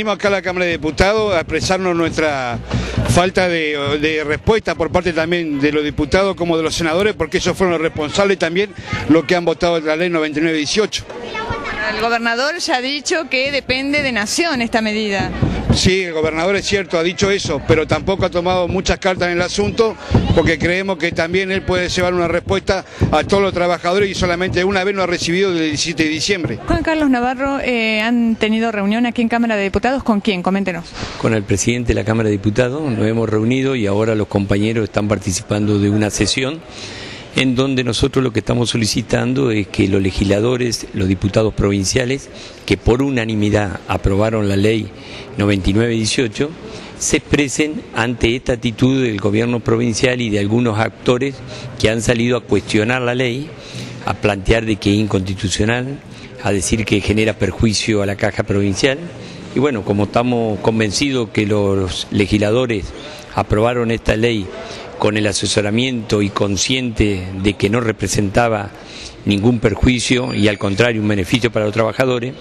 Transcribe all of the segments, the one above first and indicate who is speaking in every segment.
Speaker 1: Venimos acá a la Cámara de Diputados a expresarnos nuestra falta de, de, respuesta por parte también de los diputados como de los senadores, porque ellos fueron los responsables también los que han votado la ley 9918.
Speaker 2: El gobernador ya ha dicho que depende de Nación esta medida.
Speaker 1: Sí, el gobernador es cierto, ha dicho eso, pero tampoco ha tomado muchas cartas en el asunto porque creemos que también él puede llevar una respuesta a todos los trabajadores y solamente una vez lo ha recibido el 17 de diciembre.
Speaker 2: Juan Carlos Navarro, eh, ¿han tenido reunión aquí en Cámara de Diputados? ¿Con quién? Coméntenos.
Speaker 3: Con el presidente de la Cámara de Diputados nos hemos reunido y ahora los compañeros están participando de una sesión en donde nosotros lo que estamos solicitando es que los legisladores, los diputados provinciales, que por unanimidad aprobaron la ley 9918, se expresen ante esta actitud del gobierno provincial y de algunos actores que han salido a cuestionar la ley, a plantear de que es inconstitucional, a decir que genera perjuicio a la caja provincial. Y bueno, como estamos convencidos que los legisladores aprobaron esta ley con el asesoramiento y consciente de que no representaba ningún perjuicio y al contrario un beneficio para los trabajadores,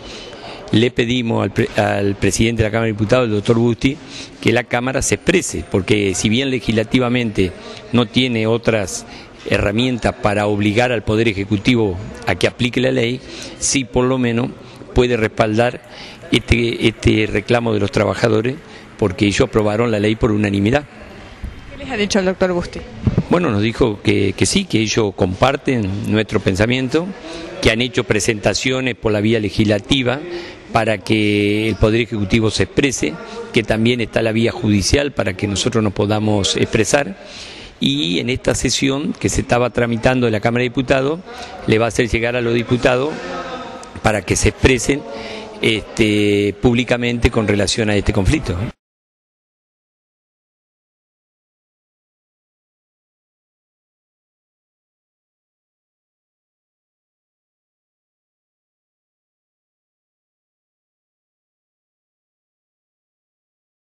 Speaker 3: le pedimos al, pre al, presidente de la Cámara de Diputados, el doctor Busti, que la Cámara se exprese, porque si bien legislativamente no tiene otras herramientas para obligar al Poder Ejecutivo a que aplique la ley, sí por lo menos puede respaldar este, este reclamo de los trabajadores, porque ellos aprobaron la ley por unanimidad.
Speaker 2: ¿Qué les ha dicho el doctor Busti?
Speaker 3: Bueno, nos dijo que, que, sí, que ellos comparten nuestro pensamiento, que han hecho presentaciones por la vía legislativa para que el Poder Ejecutivo se exprese, que también está la vía judicial para que nosotros nos podamos expresar. Y en esta sesión que se estaba tramitando en la Cámara de Diputados, le va a hacer llegar a los diputados para que se expresen este, públicamente con relación a este conflicto.